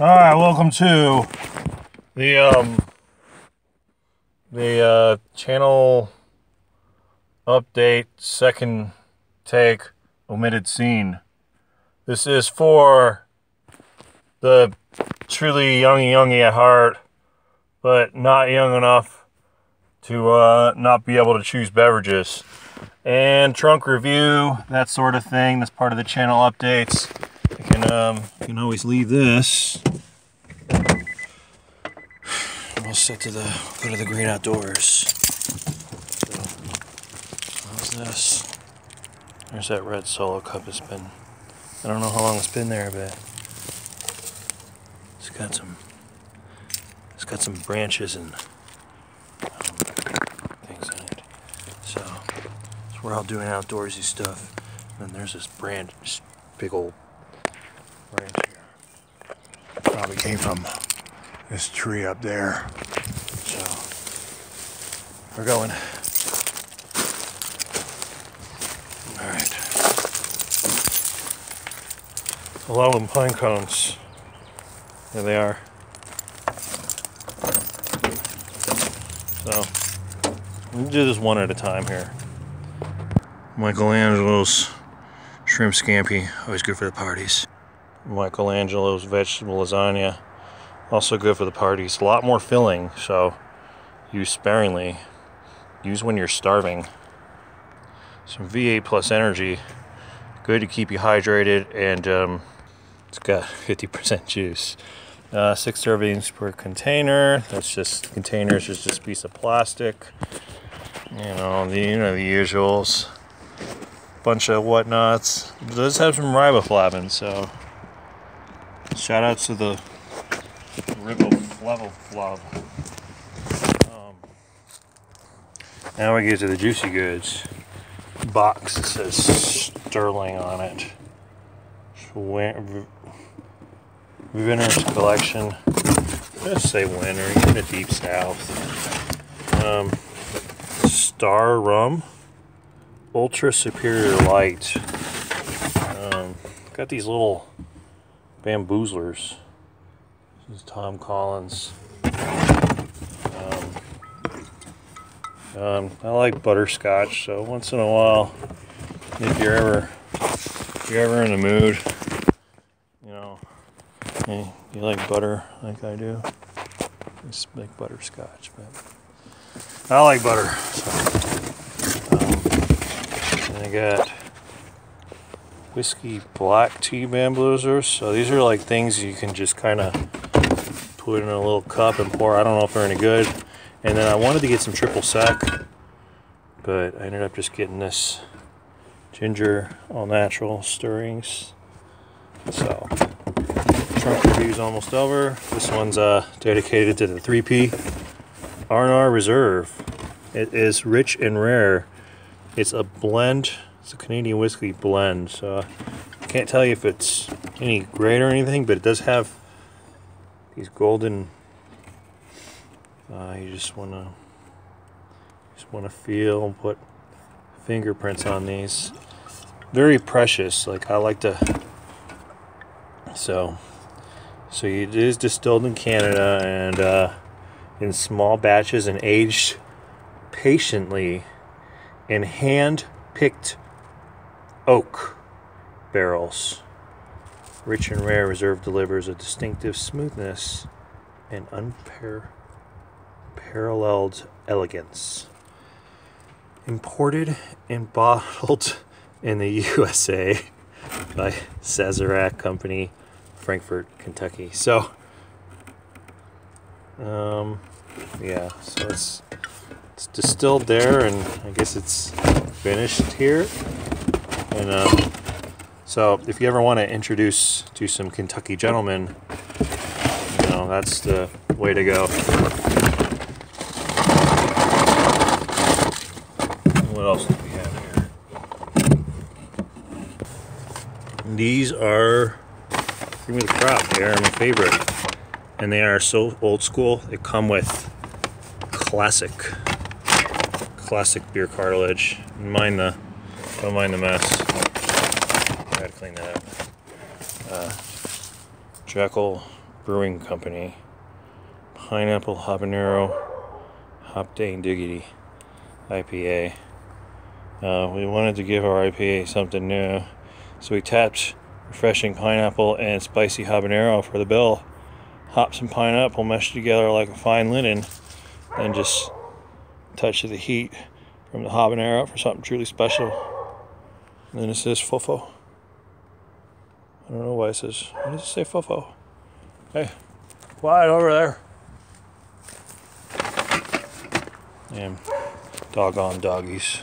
All right, welcome to the um the uh, channel update second take omitted scene. This is for the truly young youngy at heart, but not young enough to uh, not be able to choose beverages. And trunk review, that sort of thing. That's part of the channel updates. You can um, you can always leave this. Set to the go to the green outdoors. So, how's this? There's that red solo cup. It's been I don't know how long it's been there, but it's got some it's got some branches and um, things in it. So, so we're all doing outdoorsy stuff. And then there's this branch, this big old branch here. Probably came from this tree up there. We're going. All right. A lot of them pine cones. There they are. So we'll do this one at a time here. Michelangelo's shrimp scampi, always good for the parties. Michelangelo's vegetable lasagna, also good for the parties. A lot more filling, so use sparingly. Use when you're starving. Some V8 plus energy, good to keep you hydrated, and um, it's got 50% juice. Uh, six servings per container. That's just containers just a piece of plastic. You know the you know the usuals. Bunch of whatnots. It does have some riboflavin, so shout out to the riboflavin. Um, now we get to the juicy goods box. It says Sterling on it. Winter's collection. Let's say winter, in the deep south. Um, Star Rum, Ultra Superior Light. Um, got these little bamboozlers. This is Tom Collins. Um, I like butterscotch, so once in a while, if you're ever if you're ever in the mood, you know, you, you like butter like I do. Just make butterscotch, but I like butter. So, um, and I got whiskey black tea bamboozlers. So these are like things you can just kind of put in a little cup and pour. I don't know if they're any good. And then I wanted to get some triple sec, but I ended up just getting this ginger all natural stirrings. So trunk review's almost over. This one's uh, dedicated to the 3P R&R Reserve. It is rich and rare. It's a blend. It's a Canadian whiskey blend. So I can't tell you if it's any great or anything, but it does have these golden. Uh, you just want to just want to feel and put fingerprints on these. Very precious. Like I like to. So, so it is distilled in Canada and uh, in small batches and aged patiently in hand-picked oak barrels. Rich and rare reserve delivers a distinctive smoothness and unparalleled elegance. Imported and bottled in the USA by Sazerac Company, Frankfort, Kentucky. So, um, yeah, so it's it's distilled there, and I guess it's finished here. And um, so, if you ever want to introduce to some Kentucky gentlemen, you know that's the way to go. What else do we have here? These are cream of the crop. They are my favorite, and they are so old school. They come with classic, classic beer cartilage. Mind the, don't mind the mess. Gotta clean that up. Uh, Jekyll Brewing Company. Pineapple Habanero Hop Dang Diggity IPA. Uh, we wanted to give our IPA something new, so we tapped refreshing pineapple and spicy habanero for the bill. Hops and pineapple meshed together like a fine linen, and just touch of the heat from the habanero for something truly special. And then it says fofo. I don't know why it says. Why does it say fofo? Hey, quiet over there. Damn, doggone doggies.